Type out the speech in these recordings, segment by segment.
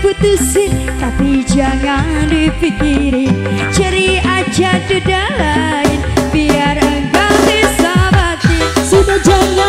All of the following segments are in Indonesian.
putusin Tapi jangan dipikirin. Cari aja duda lain Biar engkau disabati Sudah jangan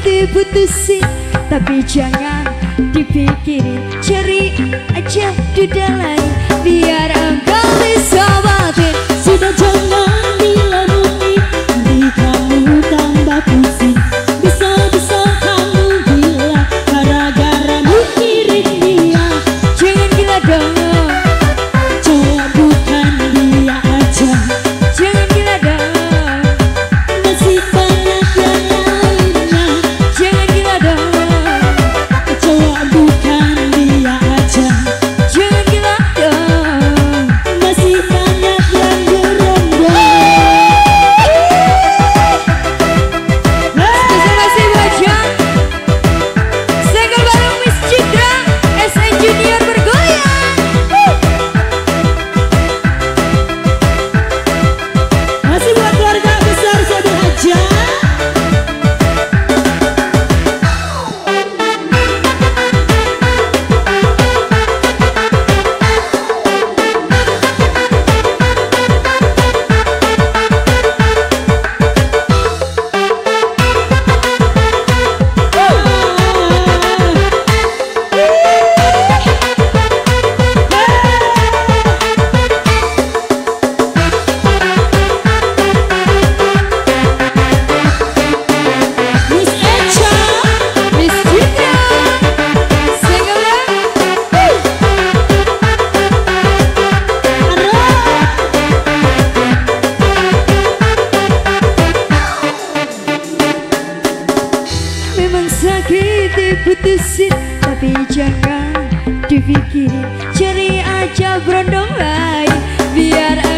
itu putusin Tapi jangan dipikirin. Cari aja duda lain Biar engkau disobatin Sudah jangan dilamunin Nanti kamu tambah pusing. Bisa-bisa kamu gila Gara-gara mikirin dia Jangan gila dong. memang sakit diputusin. Tapi jangan dipikirin Cari aja berondong lain Biar